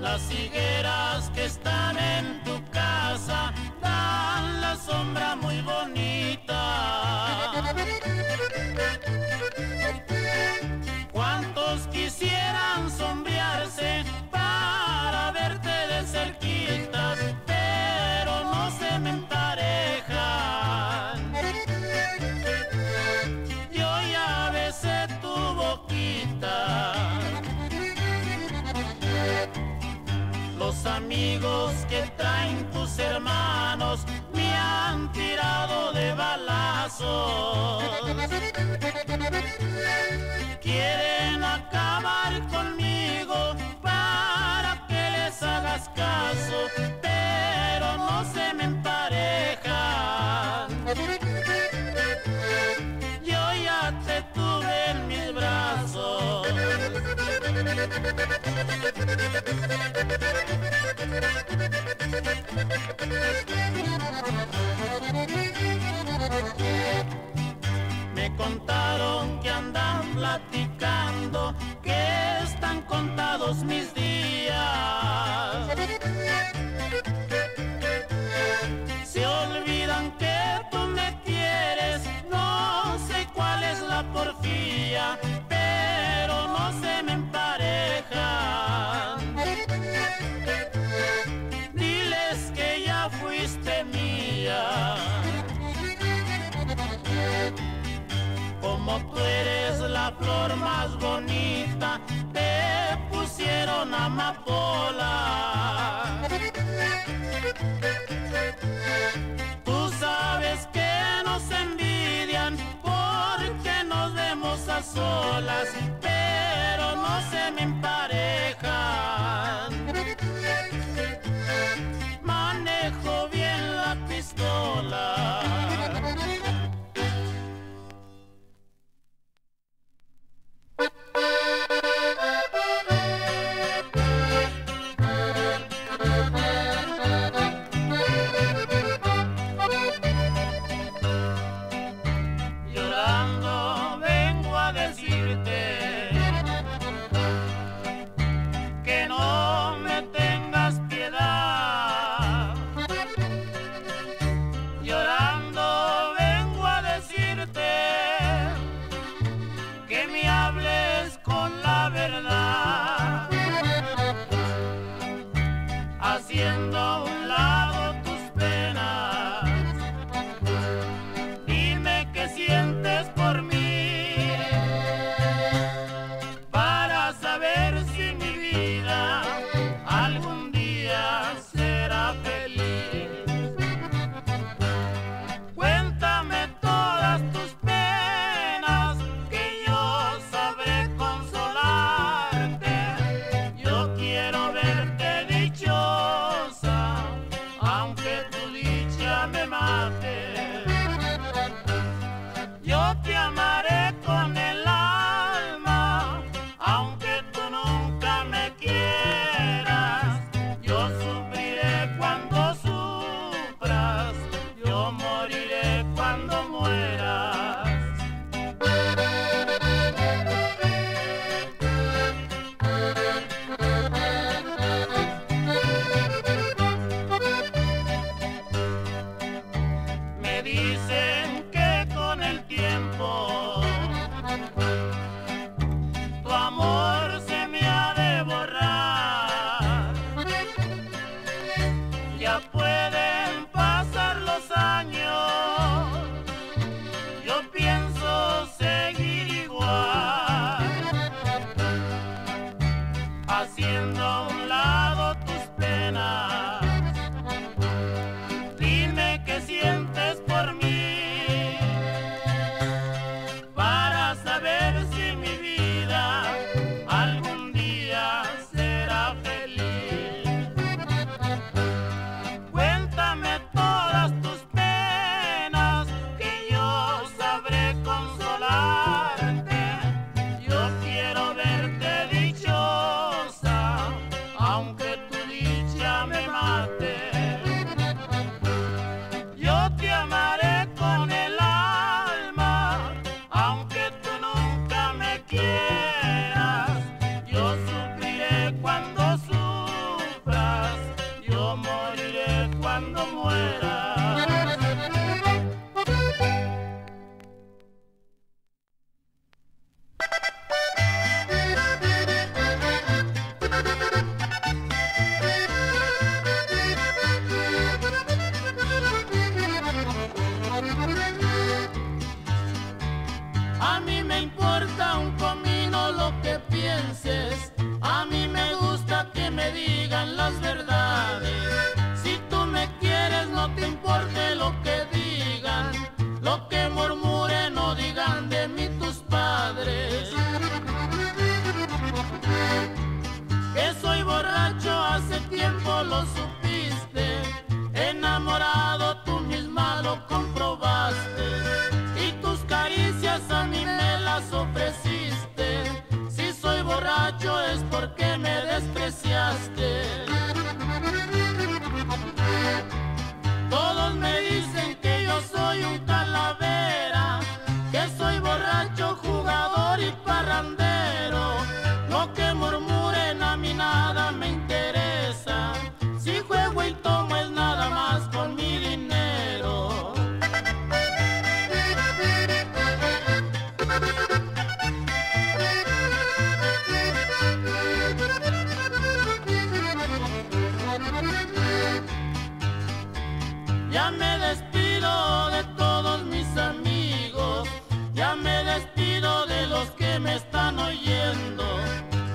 Las higueras que están en amigos que traen tus hermanos me han tirado de balazo. Me contaron que andan platicando que están contados mis días. flor más bonita, te pusieron amapola. Tú sabes que nos envidian porque nos vemos a solas, pero no se me empareja.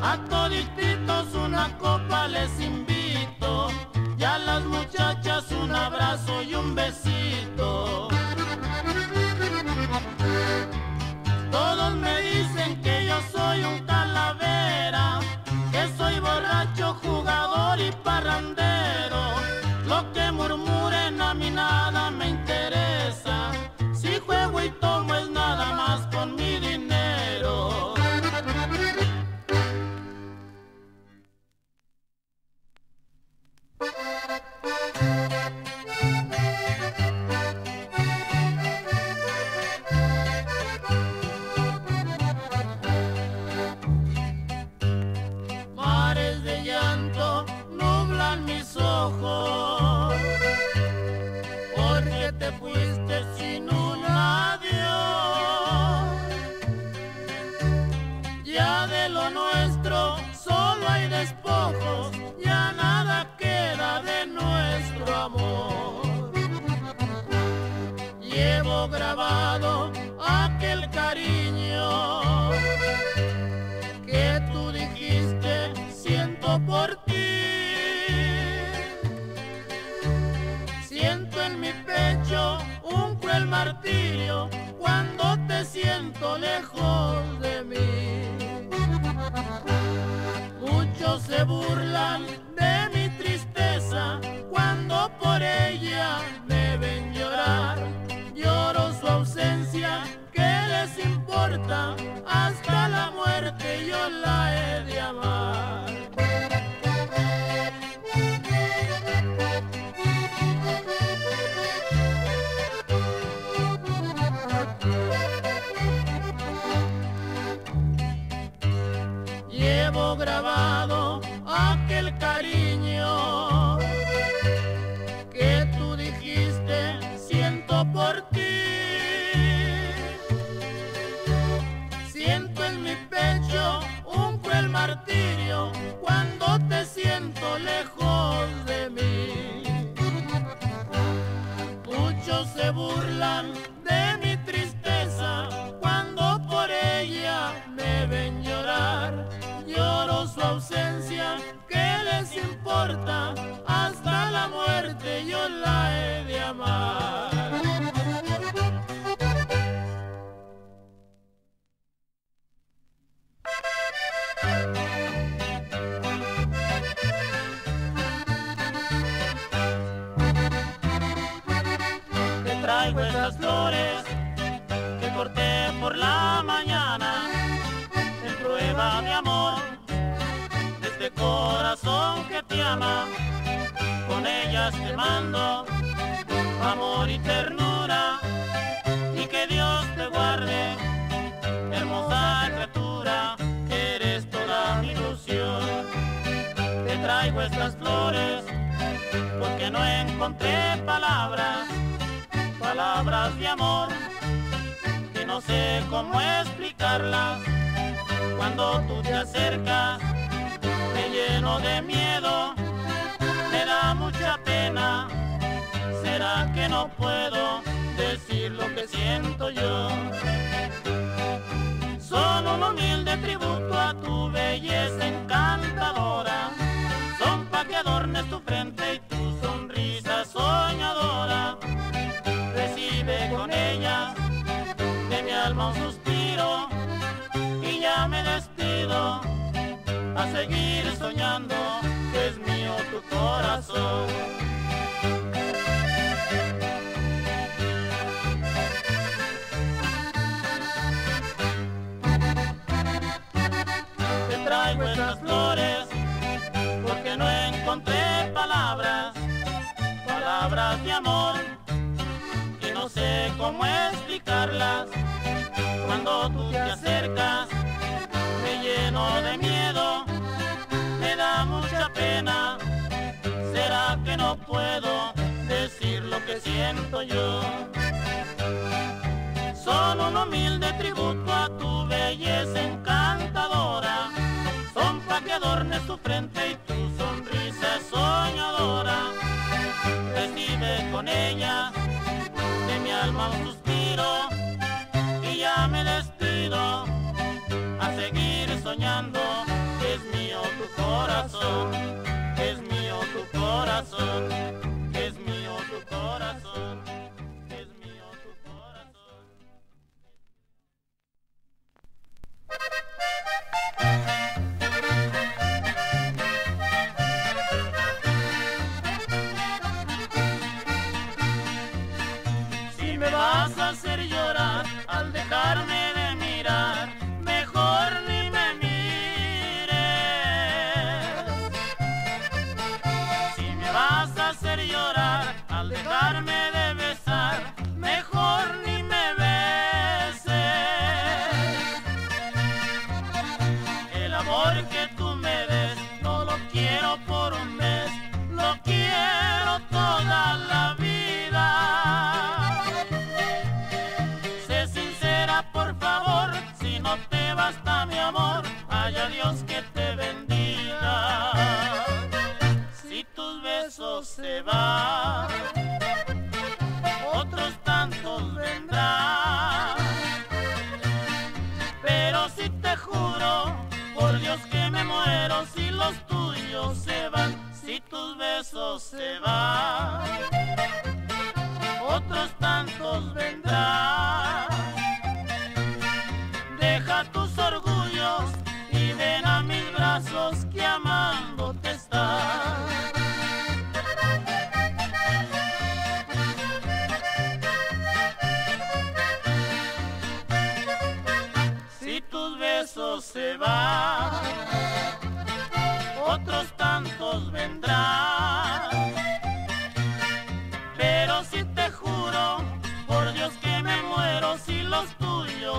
A todititos una copa les invito y a las muchachas un abrazo y un besito. Todos me dicen que yo soy un calavera, que soy borracho, jugador y parrandero. grabado aquel cariño que tú dijiste siento por ti. Siento en mi pecho un cruel martirio cuando te siento lejos de mí. Muchos se burlan burlan. con ellas te mando amor y ternura, y que Dios te guarde, hermosa criatura, eres toda mi ilusión. Te traigo estas flores, porque no encontré palabras, palabras de amor, que no sé cómo explicarlas, cuando tú te acercas lleno de miedo, me da mucha pena. ¿Será que no puedo decir lo que siento yo? Son un humilde tributo a tu belleza encantadora, son pa' que adornes tu frente y tu a seguir soñando, es mío tu corazón. Te traigo estas flores, porque no encontré palabras, palabras de amor, que no sé cómo explicarlas. Cuando tú te acercas, me lleno de miedo. siento yo. Son un humilde tributo a tu belleza encantadora, son pa' que adornes tu frente y tu sonrisa soñadora. Recibe con ella de mi alma un suspiro y ya me despido a seguir soñando, es mío tu corazón, es mío tu corazón. me vas a hacer llorar al dejarme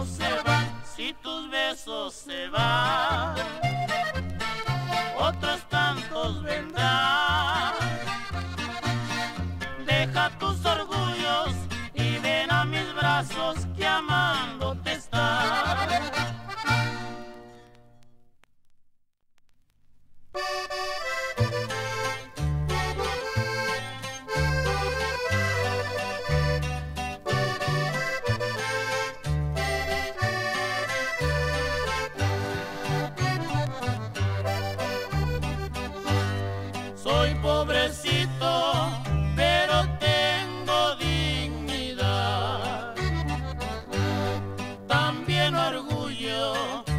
se van, si tus besos se van. gran orgullo.